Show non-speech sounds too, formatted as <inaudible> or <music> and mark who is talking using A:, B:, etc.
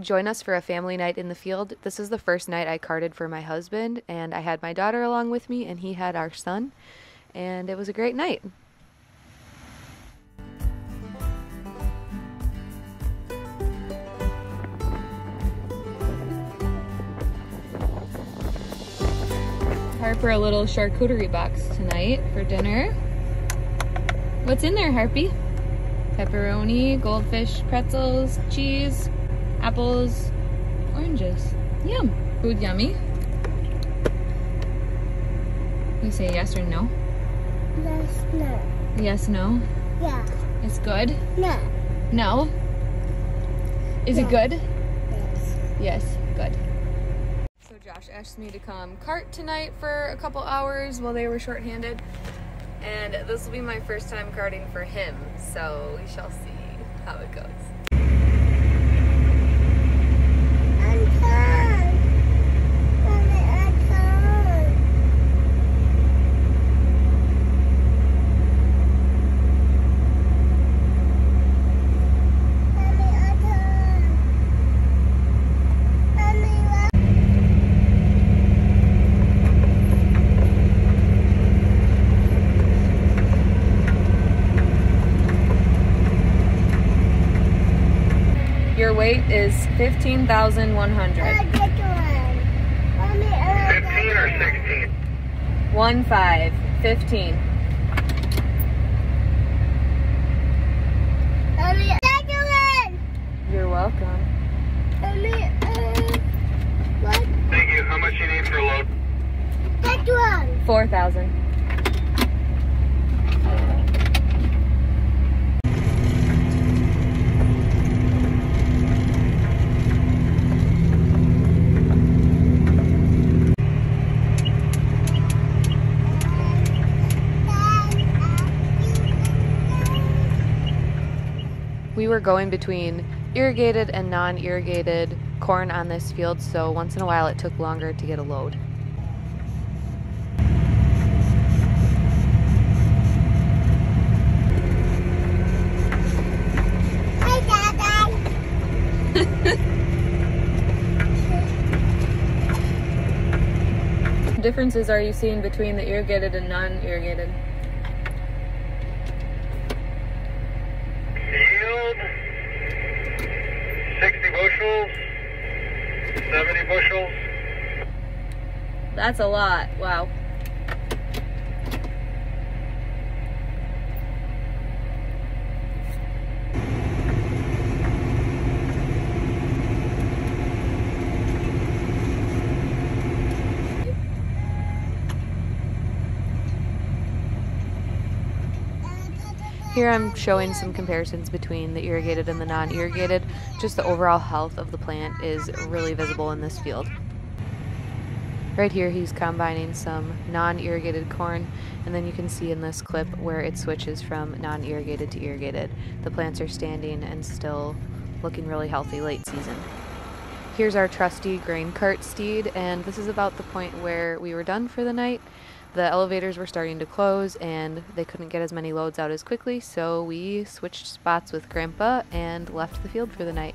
A: join us for a family night in the field. This is the first night I carted for my husband, and I had my daughter along with me, and he had our son, and it was a great night. Harper a little charcuterie box tonight for dinner. What's in there, Harpy? Pepperoni, goldfish, pretzels, cheese, apples, oranges. Yum. Food yummy. You say yes or no?
B: Yes, no.
A: Yes, no.
B: Yeah.
A: It's good.
B: No.
A: No. Is it good?
B: Yes.
A: Yes, good. So Josh asked me to come cart tonight for a couple hours while they were shorthanded. And this will be my first time carting for him, so we shall see how it goes. Your weight is 15,100.
B: One. Mommy,
C: 15 or 16?
A: One five, 15.
B: Mommy, I get one.
A: You're welcome.
B: Mommy, uh, what?
C: Thank you. How much you need for a load?
A: 4,000. We were going between irrigated and non irrigated corn on this field, so once in a while it took longer to get a load.
B: Hi, Dada. <laughs>
A: Differences are you seeing between the irrigated and non irrigated?
C: Yield 60 bushels, 70 bushels.
A: That's a lot. Wow. Here I'm showing some comparisons between the irrigated and the non-irrigated. Just the overall health of the plant is really visible in this field. Right here he's combining some non-irrigated corn and then you can see in this clip where it switches from non-irrigated to irrigated. The plants are standing and still looking really healthy late season. Here's our trusty grain cart steed and this is about the point where we were done for the night. The elevators were starting to close and they couldn't get as many loads out as quickly so we switched spots with grandpa and left the field for the night.